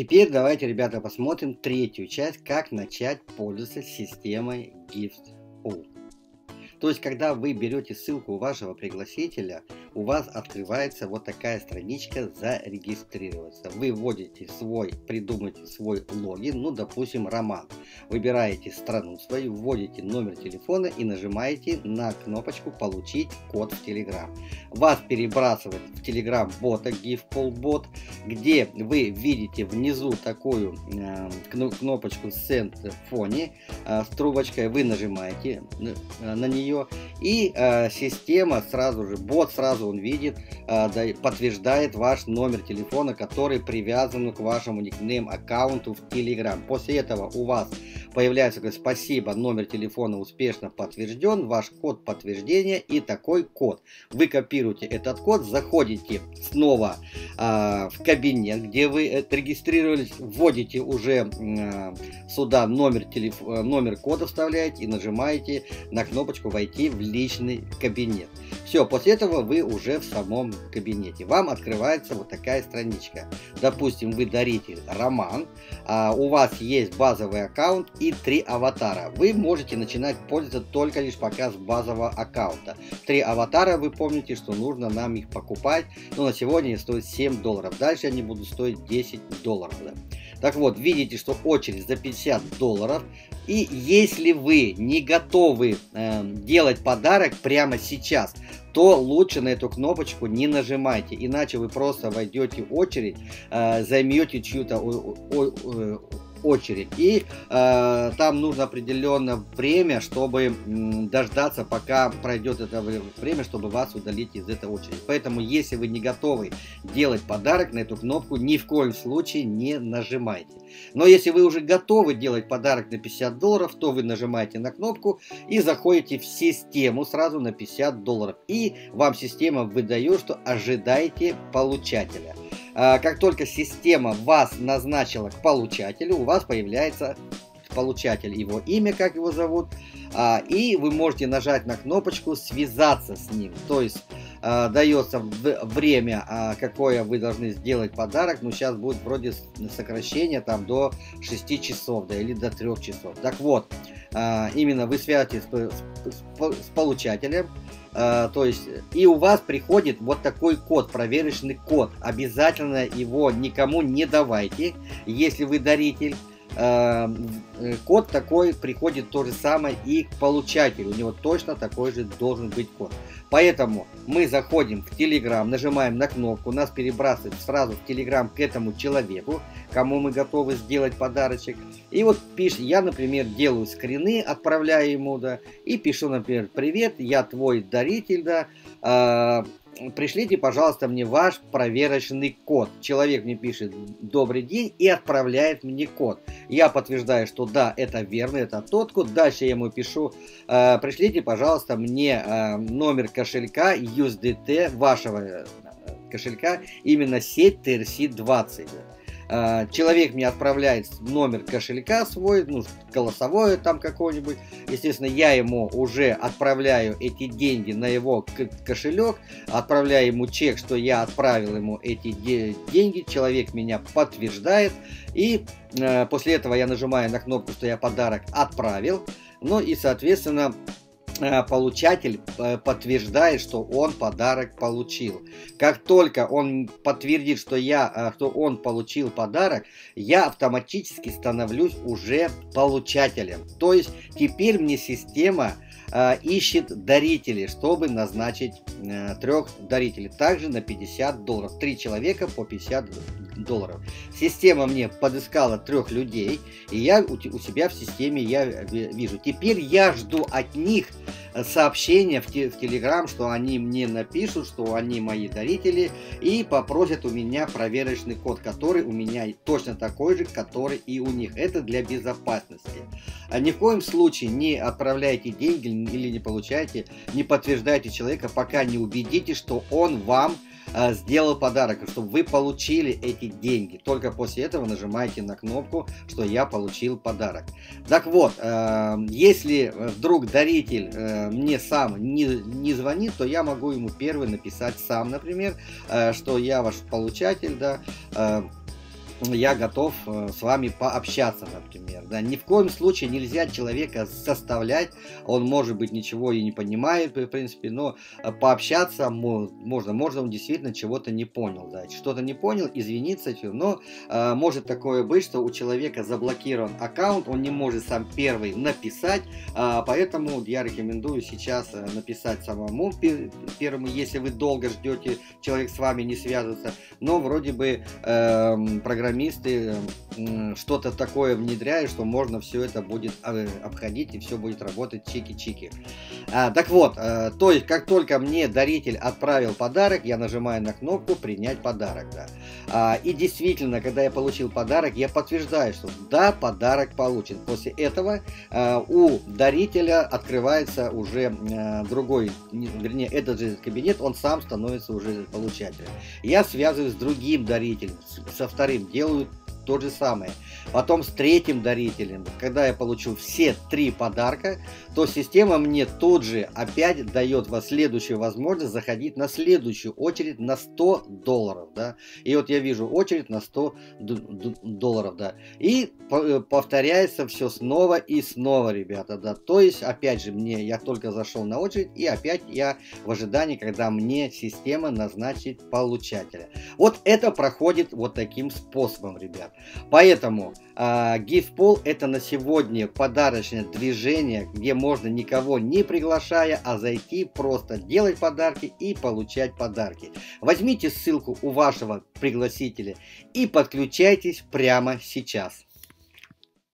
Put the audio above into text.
Теперь давайте, ребята, посмотрим третью часть, как начать пользоваться системой Gift. То есть, когда вы берете ссылку вашего пригласителя, у вас открывается вот такая страничка «Зарегистрироваться». Вы вводите свой, придумайте свой логин, ну, допустим, Роман. Выбираете страну свою, вводите номер телефона и нажимаете на кнопочку «Получить код в Telegram». Вас перебрасывает в Telegram бота GivePolBot, где вы видите внизу такую э, кнопочку «Send фоне» э, с трубочкой. Вы нажимаете э, на нее. И э, система сразу же, бот сразу он видит, э, да, подтверждает ваш номер телефона, который привязан к вашему никнейм аккаунту в Telegram. После этого у вас появляется говорит, спасибо, номер телефона успешно подтвержден, ваш код подтверждения и такой код. Вы копируете этот код, заходите снова э, в кабинет, где вы регистрировались, вводите уже э, сюда номер, телеф... номер кода вставляете и нажимаете на кнопочку «Войти в личный кабинет». Все, после этого вы уже в самом кабинете. Вам открывается вот такая страничка. Допустим, вы даритель Роман, а у вас есть базовый аккаунт и три аватара. Вы можете начинать пользоваться только лишь пока с базового аккаунта. Три аватара, вы помните, что нужно нам их покупать, но на сегодня они стоят 7 долларов. Дальше они будут стоить 10 долларов. Так вот, видите, что очередь за 50 долларов. И если вы не готовы э, делать подарок прямо сейчас, то лучше на эту кнопочку не нажимайте, иначе вы просто войдете в очередь, э, займете чью-то очередь. И э, там нужно определенное время, чтобы дождаться, пока пройдет это время, чтобы вас удалить из этой очереди. Поэтому, если вы не готовы делать подарок на эту кнопку, ни в коем случае не нажимайте. Но если вы уже готовы делать подарок на 50 долларов, то вы нажимаете на кнопку и заходите в систему сразу на 50 долларов. И вам система выдает, что ожидайте получателя. А, как только система вас назначила к получателю, у вас появляется получатель, его имя, как его зовут, а, и вы можете нажать на кнопочку «Связаться с ним». То есть а, дается время, какое вы должны сделать подарок, но сейчас будет вроде сокращение там до 6 часов, да, или до 3 часов. Так вот, именно вы связываетесь с получателем, Э, то есть, и у вас приходит вот такой код, проверочный код. Обязательно его никому не давайте, если вы даритель. Э, э, код такой приходит то же самое и к получателю. У него точно такой же должен быть код. Поэтому мы заходим в Telegram, нажимаем на кнопку, нас перебрасывает сразу в Telegram к этому человеку, кому мы готовы сделать подарочек. И вот пишет, я, например, делаю скрины, отправляю ему, да, и пишу, например, привет, я твой даритель, да, а, пришлите, пожалуйста, мне ваш проверочный код. Человек мне пишет «Добрый день» и отправляет мне код. Я подтверждаю, что да, это верно, это тот код. Дальше я ему пишу «Э, «Пришлите, пожалуйста, мне э, номер кошелька USDT вашего э, кошелька, именно сеть TRC-20». А, человек мне отправляет номер кошелька свой, ну, голосовое там какое-нибудь. Естественно, я ему уже отправляю эти деньги на его кошелек, отправляю ему чек, что я отправил ему эти деньги. Человек меня подтверждает. И э, после этого я нажимаю на кнопку, что я подарок отправил. Ну и, соответственно, получатель э, подтверждает, что он подарок получил. Как только он подтвердит, что, я, э, что он получил подарок, я автоматически становлюсь уже получателем. То есть теперь мне система ищет дарителей, чтобы назначить трех дарителей. Также на 50 долларов. Три человека по 50 долларов. Система мне подыскала трех людей, и я у, у себя в системе я вижу. Теперь я жду от них сообщения в, те, в Телеграм, что они мне напишут, что они мои дарители, и попросят у меня проверочный код, который у меня точно такой же, который и у них. Это для безопасности. А ни в коем случае не отправляйте деньги или не получайте, не подтверждайте человека, пока не убедитесь, что он вам Э, сделал подарок, чтобы вы получили эти деньги. Только после этого нажимаете на кнопку, что я получил подарок. Так вот, э, если вдруг даритель э, мне сам не, не звонит, то я могу ему первый написать сам, например, что я ваш получатель, да, я готов э, с вами пообщаться, например. Да. Ни в коем случае нельзя человека заставлять, он может быть ничего и не понимает, в принципе, но э, пообщаться можно, можно он действительно чего-то не понял, да, что-то не понял, извиниться, но э, может такое быть, что у человека заблокирован аккаунт, он не может сам первый написать, э, поэтому я рекомендую сейчас э, написать самому первому, если вы долго ждете, человек с вами не связывается, но вроде бы э, программисты что-то такое внедряют, что можно все это будет э, обходить и все будет работать чики-чики. А, так вот, э, то есть как только мне даритель отправил подарок, я нажимаю на кнопку принять подарок. Да. А, и действительно, когда я получил подарок, я подтверждаю, что да, подарок получен. После этого а, у дарителя открывается уже а, другой, вернее, этот же кабинет, он сам становится уже получателем. Я связываюсь с другим дарителем, со вторым, делаю то же самое. Потом с третьим дарителем, когда я получу все три подарка, то система мне тут же опять дает вас следующую возможность заходить на следующую очередь на 100 долларов. Да? И вот я вижу очередь на 100 долларов. Да? И э, повторяется все снова и снова, ребята. Да? То есть, опять же, мне я только зашел на очередь, и опять я в ожидании, когда мне система назначит получателя. Вот это проходит вот таким способом, ребят. Поэтому а, GiftPool это на сегодня подарочное движение, где можно никого не приглашая, а зайти просто делать подарки и получать подарки. Возьмите ссылку у вашего пригласителя и подключайтесь прямо сейчас.